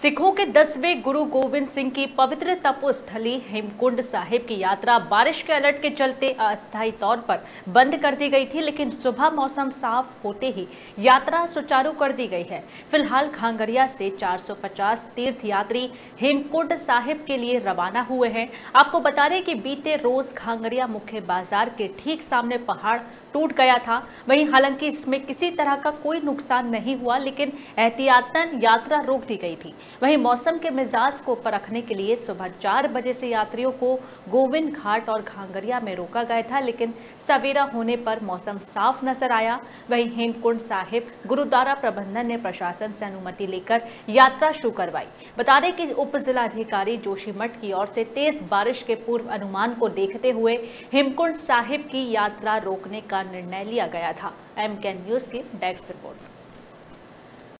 सिखों के दसवें गुरु गोविंद सिंह की पवित्र तपोस्थली हेमकुंड साहिब की यात्रा बारिश के अलर्ट के चलते अस्थायी तौर पर बंद कर दी गई थी, लेकिन सुबह मौसम साफ़ होते ही यात्रा सुचारू कर दी गई है। फ़िलहाल खांगरिया से 450 तीर्थ यात्री हेमकुंड साहिब के लिए रवाना हुए हैं। आपको बता दें कि बीते रोज खांगरिया मुख्य बाज़ार के ठीक सामने पहाड़ टूट गया था। वहीं हालाँकि इसमें किसी तरह का कोई नुकसान नहीं हुआ, लेकिन एहतियातन यात्रा रोक दी गई थी। वहीं मौसम के मिजाज को परखने के लिए सुबह चार बजे से यात्रियों को गोविंद घाट और घांगरिया में रोका गया था, लेकिन सवेरा होने पर मौसम साफ़ नज़र आया। वहीं हेमकुंड साहिब, गुरुद्वारा प्रबंधन ने प्रशासन से अनुमति लेकर यात्रा शुरू करवाई। बता दें कि उप जिलाधिकारी जोशीमठ की ओर से तेज बारिश के पूर्व अनुमान को देखते हुए हेमकुंड साहिब की यात्रा रोकने का निर्णय लिया गया था। एम न्यूज़ की डेस्क रिपोर्ट।